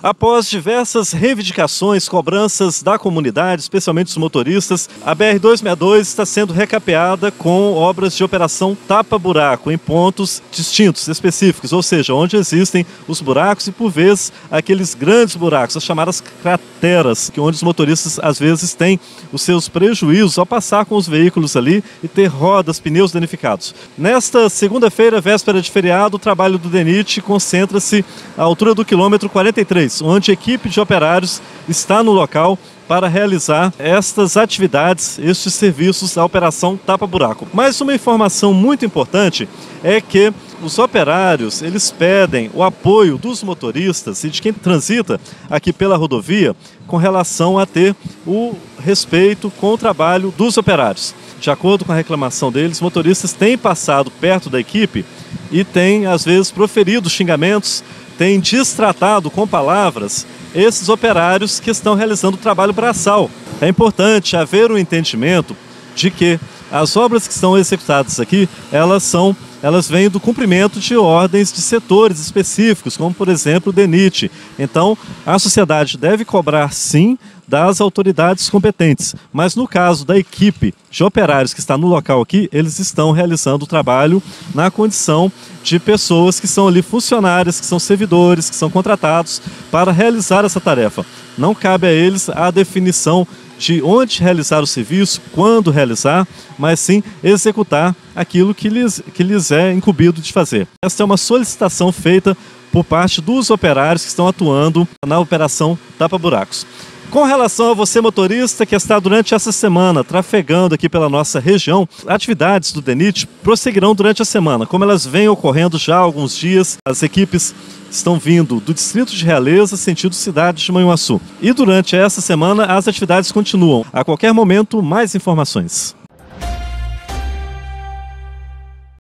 Após diversas reivindicações, cobranças da comunidade, especialmente dos motoristas, a BR-262 está sendo recapeada com obras de operação tapa-buraco em pontos distintos, específicos, ou seja, onde existem os buracos e, por vezes, aqueles grandes buracos, as chamadas crateras, que onde os motoristas às vezes têm os seus prejuízos ao passar com os veículos ali e ter rodas, pneus danificados. Nesta segunda-feira, véspera de feriado, o trabalho do DENIT concentra-se à altura do quilômetro 43 onde a equipe de operários está no local para realizar estas atividades, estes serviços da Operação Tapa Buraco. Mas uma informação muito importante é que os operários, eles pedem o apoio dos motoristas e de quem transita aqui pela rodovia com relação a ter o respeito com o trabalho dos operários. De acordo com a reclamação deles, motoristas têm passado perto da equipe e têm, às vezes, proferido xingamentos tem destratado com palavras esses operários que estão realizando o trabalho braçal. É importante haver um entendimento de que as obras que estão executadas aqui, elas são elas vêm do cumprimento de ordens de setores específicos, como por exemplo o DENIT. Então, a sociedade deve cobrar sim das autoridades competentes, mas no caso da equipe de operários que está no local aqui, eles estão realizando o trabalho na condição de pessoas que são ali funcionárias, que são servidores, que são contratados para realizar essa tarefa. Não cabe a eles a definição de onde realizar o serviço, quando realizar, mas sim executar aquilo que lhes, que lhes é incumbido de fazer. Esta é uma solicitação feita por parte dos operários que estão atuando na operação Tapa Buracos. Com relação a você, motorista, que está durante essa semana trafegando aqui pela nossa região, atividades do DENIT prosseguirão durante a semana. Como elas vêm ocorrendo já há alguns dias, as equipes estão vindo do distrito de Realeza, sentido cidade de Manhuaçu. E durante essa semana as atividades continuam. A qualquer momento, mais informações.